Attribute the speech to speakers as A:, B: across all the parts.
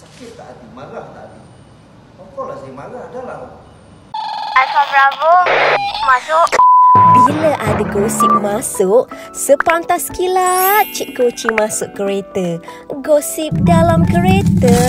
A: Sakit tak hati? Marah tak hati? Kau lah saya marah dah lah.
B: Alfa Bravo masuk.
C: Bila ada gosip masuk, sepantas kilat Cik Koci masuk kereta. Gosip dalam kereta.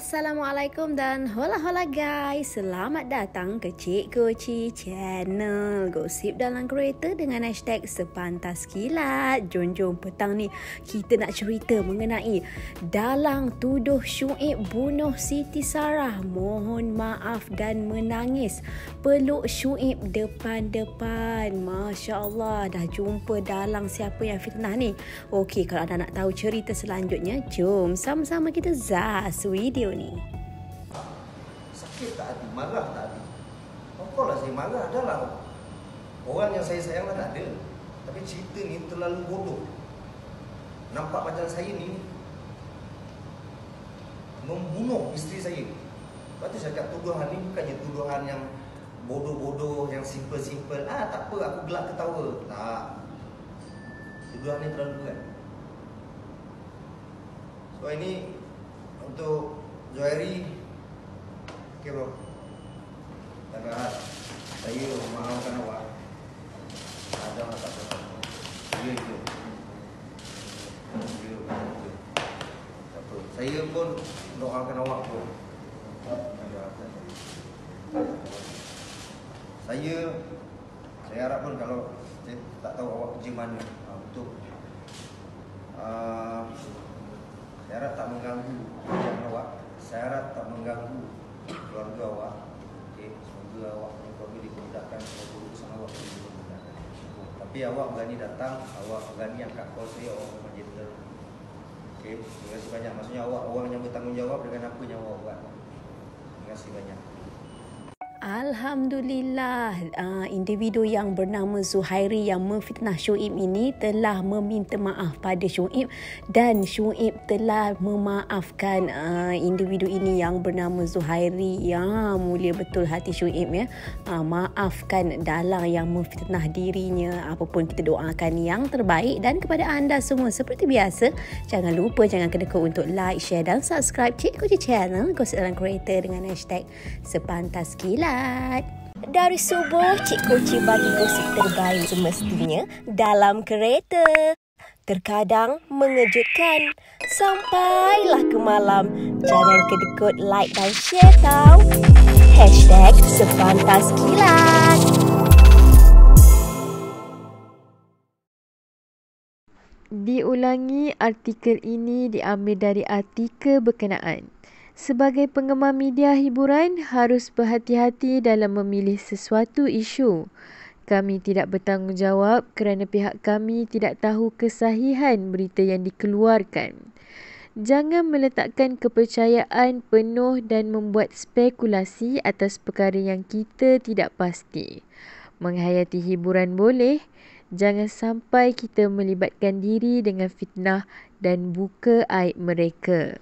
C: Assalamualaikum dan hola hola guys. Selamat datang ke Cik Koci Channel. Gosip dalam kereta dengan hashtag Sepantas Kilat. Jom jom petang ni kita nak cerita mengenai Dalang tuduh Syuib bunuh Siti Sarah. Mohon maaf dan menangis. Peluk Syuib depan-depan. Masya Allah dah jumpa dalang siapa yang fitnah ni? Okey kalau anda nak tahu cerita selanjutnya Jom sama-sama kita zas video video ni.
A: Sakit tak hati? Marah tak hati? Kau lah saya marah dah lah. Orang yang saya sayang lah tak ada. Tapi cerita ni terlalu bodoh. Nampak macam saya ni membunuh isteri saya. Lepas tu saya cakap tuduhan ni bukannya tuduhan yang bodoh-bodoh, yang simple-simple. Ah tak apa aku gelak ketawa. Tak. Tuduhan ni terlalu berat. So ini untuk Zuhairi Okay bro. Tak ada Saya maafkan awak Ada lah tak apa Ya itu Ya Saya pun doakan awak pun. Saya Saya harap pun kalau Saya tak tahu awak kerja mana. Untuk uh, Saya harap tak mengganggu saya harap tak mengganggu keluarga awak. Okay, semoga awak punya keluarga dimudahkan semoga urusan awak pun dimudahkan. Tapi awak berani datang, awak berani angkat call saya, awak memang gentle. Okay, terima kasih banyak. Maksudnya awak orang yang bertanggungjawab dengan apa yang awak buat. Terima kasih banyak.
C: Alhamdulillah. Uh, individu yang bernama Zuhairi yang memfitnah Syuib ini telah meminta maaf pada Syuib dan Syuib telah memaafkan uh, individu ini yang bernama Zuhairi. Ya mulia betul hati Syuib ya. Uh, maafkan dalang yang memfitnah dirinya. Apapun kita doakan yang terbaik dan kepada anda semua seperti biasa jangan lupa jangan kedekut untuk like share dan subscribe Cik Koci Channel Gosip Dalam Kereta dengan hashtag Sepantas Gila Silat. Dari subuh, Cik Koci bagi gosip terbaik semestinya dalam kereta. Terkadang mengejutkan. Sampailah ke malam. Jangan kedekut like dan share tau. Hashtag Sepantas Kilat.
D: Diulangi artikel ini diambil dari artikel berkenaan. Sebagai penggemar media hiburan, harus berhati-hati dalam memilih sesuatu isu. Kami tidak bertanggungjawab kerana pihak kami tidak tahu kesahihan berita yang dikeluarkan. Jangan meletakkan kepercayaan penuh dan membuat spekulasi atas perkara yang kita tidak pasti. Menghayati hiburan boleh, jangan sampai kita melibatkan diri dengan fitnah dan buka aib mereka.